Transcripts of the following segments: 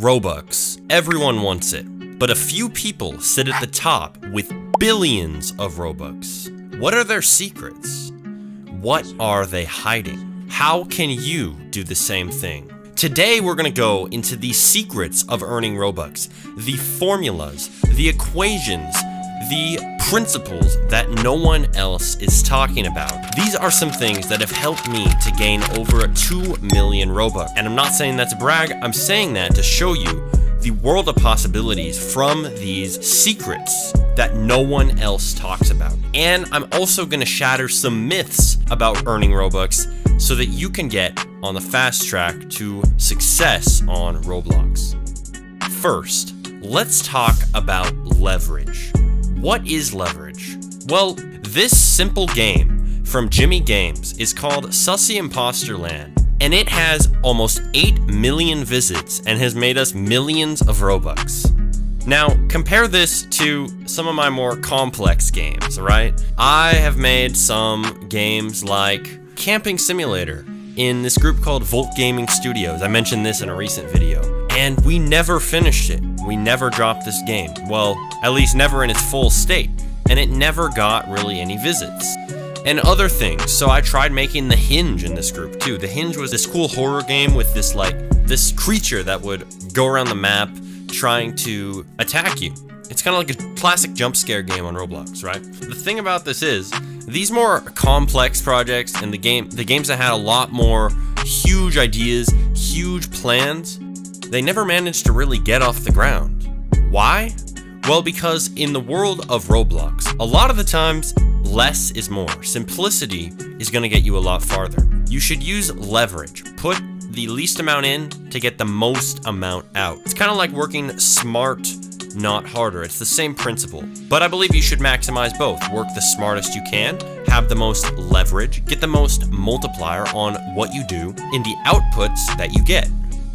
Robux. Everyone wants it, but a few people sit at the top with billions of Robux. What are their secrets? What are they hiding? How can you do the same thing? Today we're gonna go into the secrets of earning Robux, the formulas, the equations, the principles that no one else is talking about. These are some things that have helped me to gain over 2 million Robux. And I'm not saying that to brag, I'm saying that to show you the world of possibilities from these secrets that no one else talks about. And I'm also gonna shatter some myths about earning Robux so that you can get on the fast track to success on Roblox. First, let's talk about leverage. What is leverage? Well, this simple game from Jimmy Games is called Sussy Imposter Land, and it has almost 8 million visits and has made us millions of Robux. Now, compare this to some of my more complex games, right? I have made some games like Camping Simulator in this group called Volt Gaming Studios. I mentioned this in a recent video and we never finished it. We never dropped this game. Well, at least never in its full state, and it never got really any visits. And other things, so I tried making The Hinge in this group too. The Hinge was this cool horror game with this like, this creature that would go around the map trying to attack you. It's kind of like a classic jump scare game on Roblox, right? The thing about this is, these more complex projects and the game, the games that had a lot more huge ideas, huge plans, they never managed to really get off the ground. Why? Well, because in the world of Roblox, a lot of the times, less is more. Simplicity is going to get you a lot farther. You should use leverage. Put the least amount in to get the most amount out. It's kind of like working smart, not harder. It's the same principle. But I believe you should maximize both. Work the smartest you can, have the most leverage, get the most multiplier on what you do in the outputs that you get.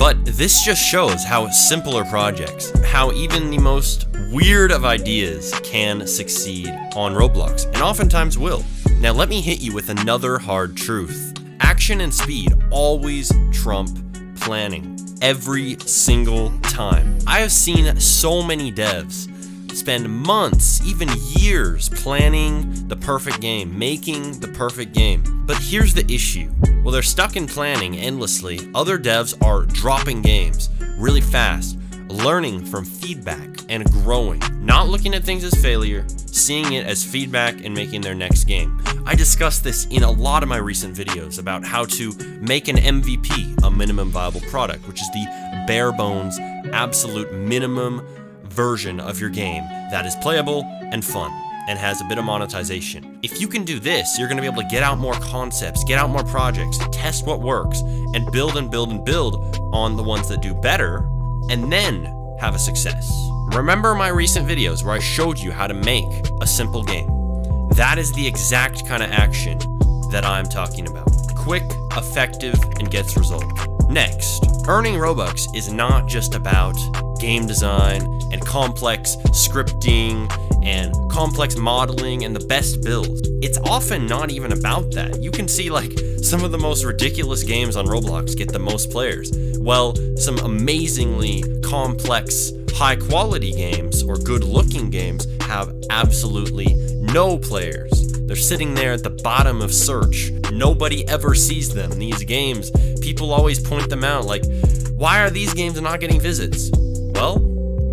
But this just shows how simpler projects, how even the most weird of ideas can succeed on Roblox, and oftentimes will. Now let me hit you with another hard truth. Action and speed always trump planning. Every single time. I have seen so many devs spend months, even years planning the perfect game, making the perfect game. But here's the issue. While they're stuck in planning endlessly, other devs are dropping games really fast, learning from feedback and growing, not looking at things as failure, seeing it as feedback and making their next game. I discussed this in a lot of my recent videos about how to make an MVP, a minimum viable product, which is the bare bones, absolute minimum version of your game that is playable and fun and has a bit of monetization. If you can do this, you're gonna be able to get out more concepts, get out more projects, test what works, and build and build and build on the ones that do better, and then have a success. Remember my recent videos where I showed you how to make a simple game. That is the exact kind of action that I'm talking about. Quick, effective, and gets results. Next, earning Robux is not just about game design and complex scripting and complex modeling and the best builds. It's often not even about that. You can see like some of the most ridiculous games on Roblox get the most players. Well, some amazingly complex, high quality games or good looking games have absolutely no players. They're sitting there at the bottom of search. Nobody ever sees them. These games, people always point them out like, why are these games not getting visits? Well,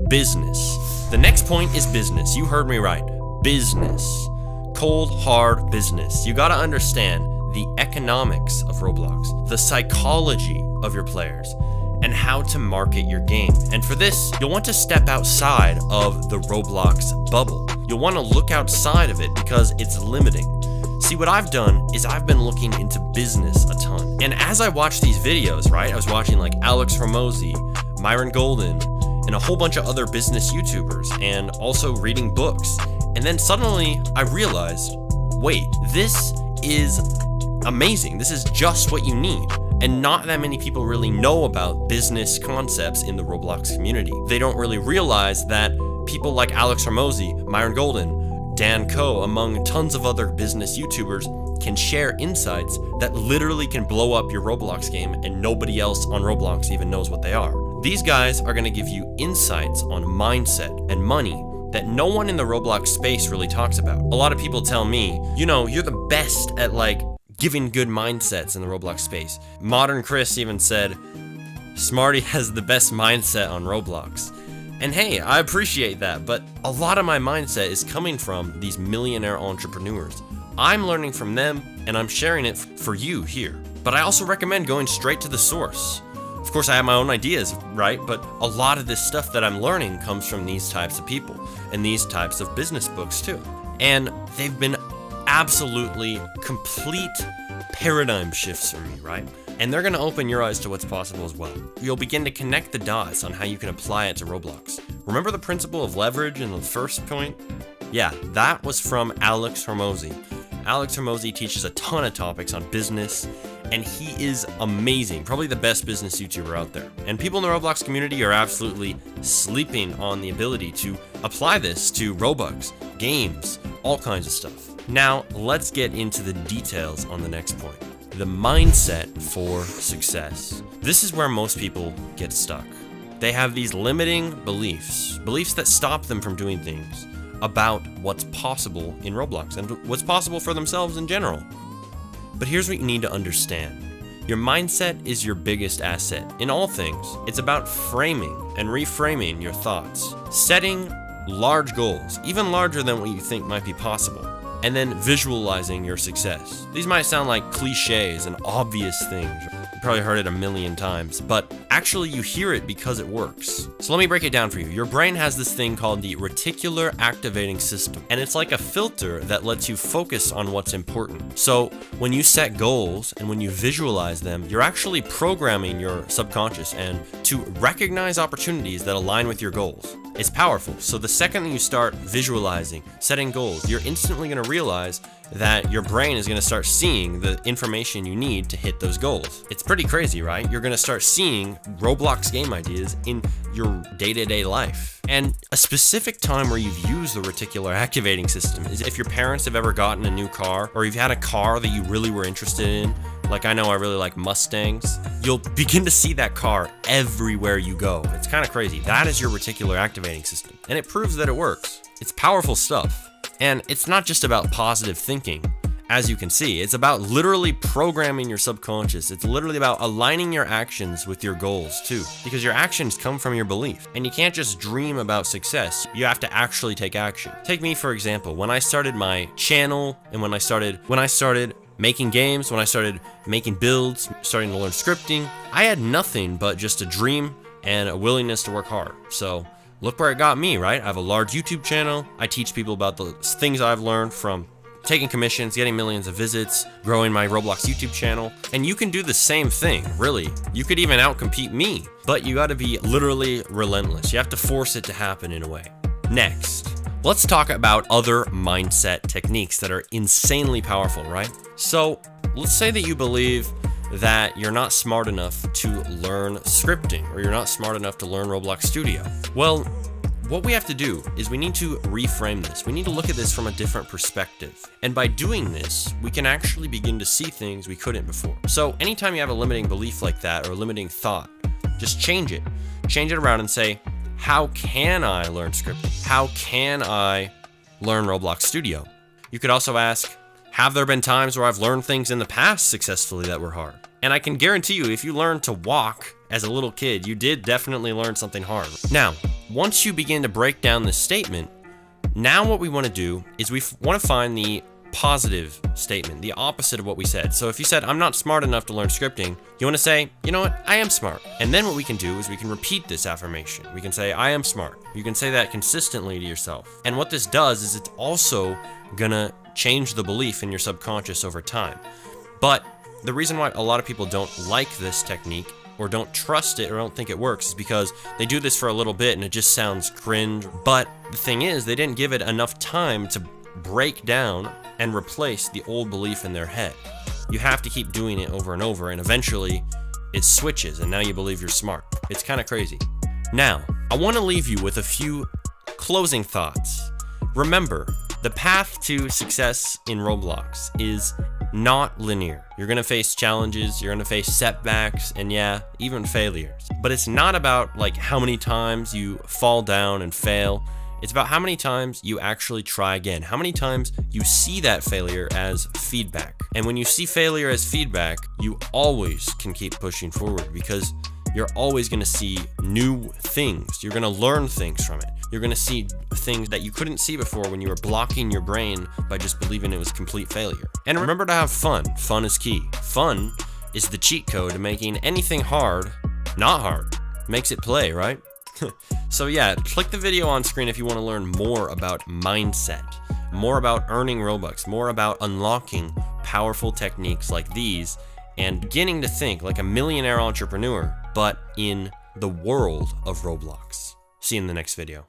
business. The next point is business. You heard me right. Business. Cold, hard business. You gotta understand the economics of Roblox, the psychology of your players, and how to market your game. And for this, you'll want to step outside of the Roblox bubble. You'll want to look outside of it because it's limiting. See, what I've done is I've been looking into business a ton. And as I watched these videos, right, I was watching like Alex Hormozi, Myron Golden, and a whole bunch of other business YouTubers, and also reading books. And then suddenly I realized, wait, this is amazing. This is just what you need. And not that many people really know about business concepts in the Roblox community. They don't really realize that people like Alex Hormozi, Myron Golden, Dan Koe, among tons of other business YouTubers, can share insights that literally can blow up your Roblox game and nobody else on Roblox even knows what they are. These guys are going to give you insights on mindset and money that no one in the Roblox space really talks about. A lot of people tell me, you know, you're the best at like giving good mindsets in the Roblox space. Modern Chris even said, Smarty has the best mindset on Roblox. And hey, I appreciate that, but a lot of my mindset is coming from these millionaire entrepreneurs. I'm learning from them, and I'm sharing it for you here. But I also recommend going straight to the source. Of course, I have my own ideas, right? But a lot of this stuff that I'm learning comes from these types of people and these types of business books too. And they've been absolutely complete paradigm shifts for me, right? And they're gonna open your eyes to what's possible as well. You'll begin to connect the dots on how you can apply it to Roblox. Remember the principle of leverage in the first point? Yeah, that was from Alex Hormozi. Alex Hormozi teaches a ton of topics on business, and he is amazing. Probably the best business YouTuber out there. And people in the Roblox community are absolutely sleeping on the ability to apply this to Robux, games, all kinds of stuff. Now, let's get into the details on the next point the mindset for success. This is where most people get stuck. They have these limiting beliefs, beliefs that stop them from doing things about what's possible in Roblox and what's possible for themselves in general. But here's what you need to understand. Your mindset is your biggest asset in all things. It's about framing and reframing your thoughts, setting large goals, even larger than what you think might be possible and then visualizing your success. These might sound like cliches and obvious things. You probably heard it a million times, but actually you hear it because it works. So let me break it down for you. Your brain has this thing called the reticular activating system, and it's like a filter that lets you focus on what's important. So when you set goals and when you visualize them, you're actually programming your subconscious and to recognize opportunities that align with your goals. It's powerful. So the second you start visualizing, setting goals, you're instantly going to realize that your brain is going to start seeing the information you need to hit those goals. It's pretty crazy, right? You're going to start seeing Roblox game ideas in your day-to-day -day life. And a specific time where you've used the reticular activating system is if your parents have ever gotten a new car or you've had a car that you really were interested in like I know I really like Mustangs, you'll begin to see that car everywhere you go. It's kind of crazy. That is your reticular activating system, and it proves that it works. It's powerful stuff. And it's not just about positive thinking. As you can see, it's about literally programming your subconscious. It's literally about aligning your actions with your goals too. Because your actions come from your belief. And you can't just dream about success. You have to actually take action. Take me for example, when I started my channel and when I started when I started making games, when I started making builds, starting to learn scripting, I had nothing but just a dream and a willingness to work hard. So look where it got me, right? I have a large YouTube channel. I teach people about the things I've learned from taking commissions, getting millions of visits, growing my Roblox YouTube channel. And you can do the same thing, really. You could even outcompete me, but you gotta be literally relentless. You have to force it to happen in a way. Next, let's talk about other mindset techniques that are insanely powerful, right? So let's say that you believe that you're not smart enough to learn scripting or you're not smart enough to learn Roblox Studio. Well, what we have to do is we need to reframe this. We need to look at this from a different perspective. And by doing this, we can actually begin to see things we couldn't before. So anytime you have a limiting belief like that or a limiting thought, just change it. Change it around and say, how can I learn scripting? How can I learn Roblox Studio? You could also ask, have there been times where I've learned things in the past successfully that were hard? And I can guarantee you, if you learn to walk as a little kid, you did definitely learn something hard. Now, once you begin to break down this statement, now what we want to do is we want to find the positive statement, the opposite of what we said. So if you said, I'm not smart enough to learn scripting, you want to say, you know what, I am smart. And then what we can do is we can repeat this affirmation. We can say, I am smart. You can say that consistently to yourself. And what this does is it's also gonna change the belief in your subconscious over time. But the reason why a lot of people don't like this technique or don't trust it or don't think it works is because they do this for a little bit and it just sounds cringe. But the thing is, they didn't give it enough time to break down and replace the old belief in their head. You have to keep doing it over and over, and eventually it switches, and now you believe you're smart. It's kind of crazy. Now, I want to leave you with a few closing thoughts. Remember, the path to success in Roblox is not linear. You're gonna face challenges, you're gonna face setbacks, and yeah, even failures. But it's not about like how many times you fall down and fail. It's about how many times you actually try again, how many times you see that failure as feedback. And when you see failure as feedback, you always can keep pushing forward because you're always going to see new things. You're going to learn things from it. You're going to see things that you couldn't see before when you were blocking your brain by just believing it was complete failure. And remember to have fun. Fun is key. Fun is the cheat code to making anything hard not hard. Makes it play, right? so yeah, click the video on screen if you want to learn more about mindset, more about earning Robux, more about unlocking powerful techniques like these, and beginning to think like a millionaire entrepreneur, but in the world of Roblox. See you in the next video.